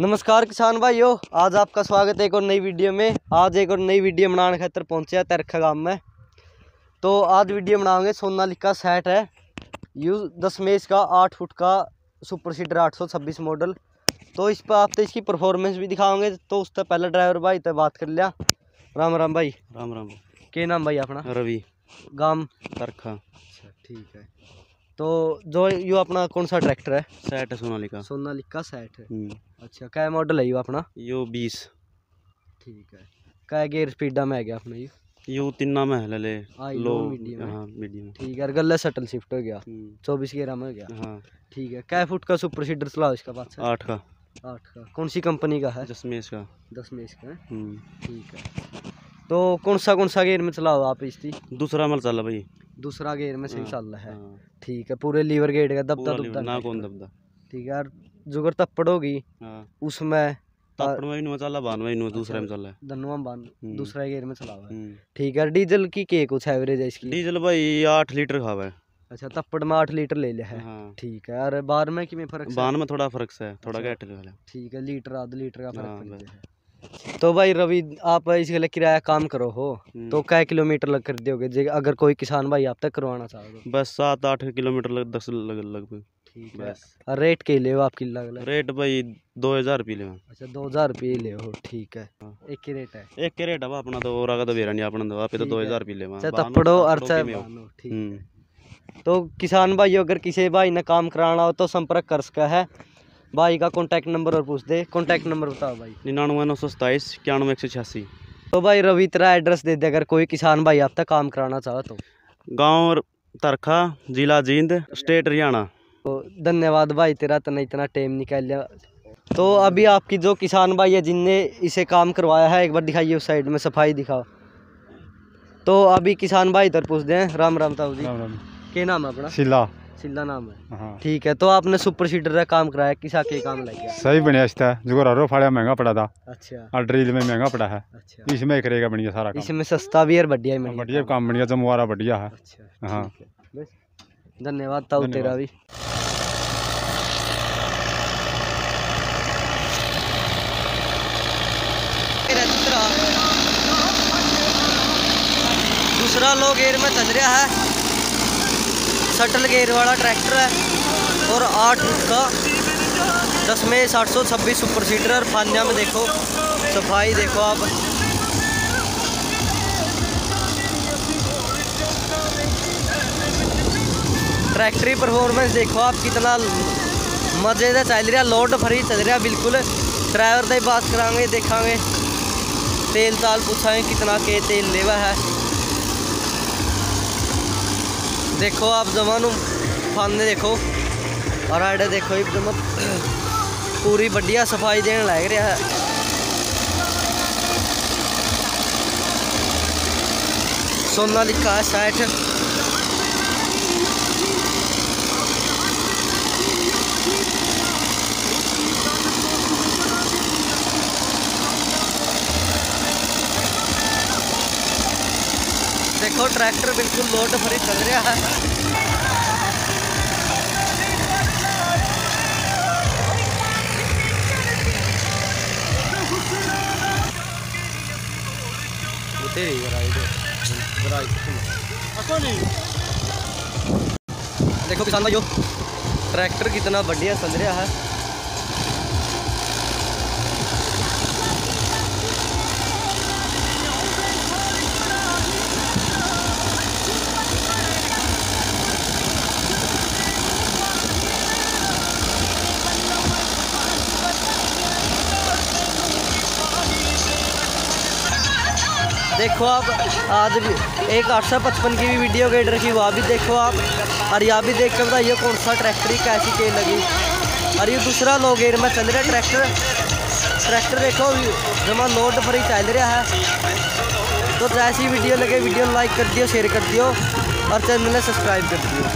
नमस्कार किसान भाइयों आज आपका स्वागत है एक और नई वीडियो में। आज एक और नई वीडियो बनाने खातर पहुँचे हैं तरखा गाँव में। तो आज वीडियो बनाओगे सोनालिका सेट है। यू दस मेज का आठ फुट का सुपर सीडर आठ सौ छब्बीस मॉडल। तो इस पर आप तो इसकी परफॉर्मेंस भी दिखाओगे तो उससे पहले ड्राइवर भाई तो बात कर लिया। राम राम भाई। राम राम। के नाम भाई अपना? रवि। गाँव तरखा। अच्छा ठीक है। तो जो यू अपना कौन सा ट्रैक्टर है? सेट है सोनालिका। सोनालिका सेट है। हम्म, अच्छा क्या मॉडल है यू अपना? यो बीस। ठीक है। क्या गेयर स्पीडा में है गया अपना यू? यो तिन्ना में है ले लो। लो हाँ। मीडियम ठीक है गले सटल शिफ्ट हो गया। हम्म, चौबीस गेरा में हो गया। हाँ। ठीक है कै फुट का सुपर सीडर चलाओ इसका पास आठ का। आठ का। कौन सी कंपनी का है? दसमेश का दस हम्म, ठीक है। तो कौन सा कौन सा गेयर में चलाओ आप इसकी? दूसरा मल चला भाई। दूसरा गेयर में सही हाँ, चल रहा है। हाँ, ठीक है पूरे लीवर गेट का दबता दुबता ना कौन। दबदा ठीक है और जुगर तप्पड़ होगी हाँ। उसमें तापड़ में भी चला बान में भी में चला। धनुआ बाँध हम्म। दूसरा गेयर में चलाओ है। हम्म, ठीक है डीजल की के कुछ एवरेज है इसकी? डीजल भाई आठ लीटर खावा है। अच्छा तप्पड़ में आठ लीटर ले लिया है। ठीक है और बार में किमें फ़र्क बान में थोड़ा फ़र्क है थोड़ा अच्छा। घट ठीक है लीटर आधा लीटर का फ़र्क है। तो भाई रवि आप इसके लिए किराया काम करो हो। हम्म, तो क्या किलोमीटर लग कर दोगे? अगर कोई किसान भाई आप तक करवाना चाहो तो बस सात आठ किलोमीटर लग दस लग लगभग। ठीक है। रेट के ले हो आपकी लग लग। रेट भाई दो हज़ार रुपये ले अच्छा दो हज़ार रुपये ले हो ठीक है। हाँ। एक ही रेट है? एक के रेट है अपना तो और आगे तो बेरा नहीं अपना तो आप तो दो हज़ार रुपये ले चाहे तपड़ो और ठीक है। तो किसान भाई अगर किसी भाई ने काम कराना हो तो संपर्क कर सका है। भाई का कॉन्टैक्ट नंबर और पूछ दे। कॉन्टैक्ट नंबर बताओ भाई। निन्यानवे नौ सौ सताईस इक्यानवे एक सौ छियासी। तो भाई रवि तेरा एड्रेस दे दे अगर कोई किसान भाई आप तक काम कराना चाहो तो। गाँव तरखा जिला जींद स्टेट हरियाणा। तो धन्यवाद भाई तेरा तना इतना टाइम निकाल लिया। तो अभी आपकी जो किसान भाई है जिनने इसे काम करवाया है एक बार दिखाइए उस साइड में सफ़ाई दिखाओ। तो अभी किसान भाई इधर पूछ दें राम राम ताऊ जी। के नाम है अपना? सिला सिल्ला नाम है। हाँ। ठीक है तो आपने सुपर सीडर का काम कराया किसा के काम लग गया? सही बनया इसका जुगरारो फाड़ा महँगा पड़ा था अच्छा। और ड्रिल में महँगा पड़ा है। अच्छा। इसमें ही करेगा बढ़िया सारा काम। इसमें सस्ता भी और बढ़िया ही बढ़िया काम बढ़िया जमुआरा बढ़िया है। अच्छा हाँ। धन्यवाद ताऊ तेरा भी। दूसरा लो गेयर में चल रहा है। शटल गेयर वाला ट्रैक्टर है और आठ फुट का दस में साठ सौ छब्बीस सुपर सीटर और फान्या में देखो। सफ़ाई देखो आप। ट्रैक्टरी परफॉर्मेंस देखो आप, कितना मज़े से चल रहा, लोड फ्री चल रहा, बिल्कुल। ड्राइवर की बात करांगे, देखांगे। तेल ताल पूछांगे कितना के तेल लेवा है। देखो आप जमा ਨੂੰ, ਫਾਨੇ ਦੇਖੋ। ਔਰ ਸਾਡੇ ਦੇਖੋ ਇਹ ਜਮਾ ਪੂਰੀ ਵੱਡੀਆ ਸਫ਼ਾਈ ਦੇਣ ਲੱਗ ਰਿਹਾ ਹੈ। ਸੋਨਾਲੀ ਕਾ 60 ट्रैक्टर बिल्कुल लोट फ्री चल रहा है। देखो किसान भाइयों ट्रैक्टर कितना बढ़िया चल रहा है। देखो आप, आज भी एक आठ सौ पचपन की भी वीडियो गेट रखी वहाँ भी देखो आप। और यहाँ भी देख के बताइए कौन सा ट्रैक्टर ही कैसी के लगी। और ये दूसरा लो गेर में चल रहा ट्रैक्टर ट्रैक्टर देखो, जमा लोड पर ही चल रहा है। तो जैसी वीडियो लगे वीडियो लाइक कर दियो शेयर कर दियो। और चैनल सब्सक्राइब कर दियो।